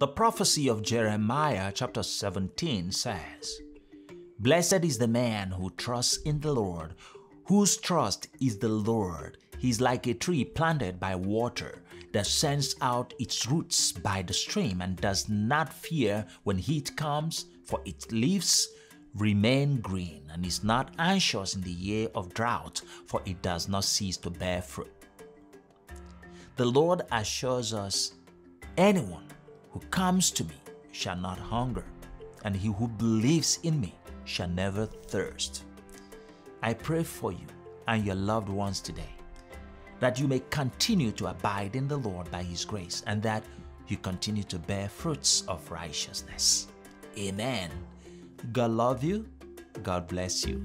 The prophecy of Jeremiah chapter 17 says, Blessed is the man who trusts in the Lord, whose trust is the Lord. He is like a tree planted by water that sends out its roots by the stream and does not fear when heat comes, for its leaves remain green and is not anxious in the year of drought, for it does not cease to bear fruit. The Lord assures us, Anyone who comes to me shall not hunger, and he who believes in me shall never thirst. I pray for you and your loved ones today that you may continue to abide in the Lord by his grace and that you continue to bear fruits of righteousness. Amen. God love you. God bless you.